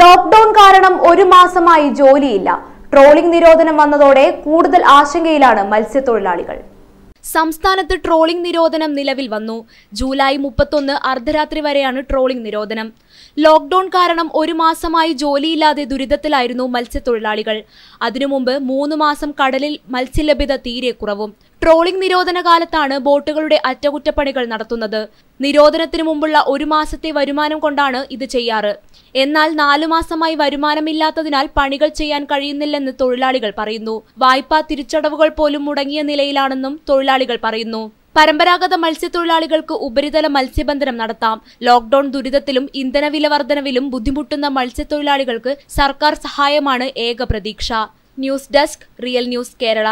Lockdown കാരണം ഒരു മാസമായി ജോലിയില്ല. ട്രോളിംഗ് നിരോധനം വന്നതോടെ കൂടുതൽ ആശങ്കയിലാണ് മത്സ്യത്തൊഴിലാളികൾ. സംസ്ഥാനത്ത് ട്രോളിംഗ് നിരോധനം നിലവിൽ വന്നു. ജൂലൈ മുപ്പത്തൊന്ന് അർദ്ധരാത്രി വരെയാണ് ട്രോളിംഗ് നിരോധനം. ലോക്ക്ഡൌൺ കാരണം ഒരു മാസമായി ജോലിയില്ലാതെ ദുരിതത്തിലായിരുന്നു മത്സ്യത്തൊഴിലാളികൾ. അതിനു മുമ്പ് മൂന്ന് മാസം കടലിൽ മത്സ്യലഭ്യത തീരെ കുറവും. ട്രോളിംഗ് നിരോധന കാലത്താണ് ബോട്ടുകളുടെ അറ്റകുറ്റപ്പണികൾ നടത്തുന്നത്. നിരോധനത്തിനു മുമ്പുള്ള ഒരു മാസത്തെ വരുമാനം കൊണ്ടാണ് ഇത് ചെയ്യാറ്. എന്നാൽ നാലു മാസമായി വരുമാനമില്ലാത്തതിനാൽ പണികൾ ചെയ്യാൻ കഴിയുന്നില്ലെന്ന് തൊഴിലാളികൾ പറയുന്നു. വായ്പാ തിരിച്ചടവുകൾ പോലും മുടങ്ങിയ നിലയിലാണെന്നും തൊഴിലാളികൾ പറയുന്നു പരമ്പരാഗത മത്സ്യത്തൊഴിലാളികൾക്ക് ഉപരിതല മത്സ്യബന്ധനം നടത്താം. ലോക്ഡൌൺ ദുരിതത്തിലും ഇന്ധനവില വർധനവിലും ബുദ്ധിമുട്ടുന്ന മത്സ്യത്തൊഴിലാളികൾക്ക് സർക്കാർ സഹായമാണ് ഏക പ്രതീക്ഷ. News desk real news Kerala.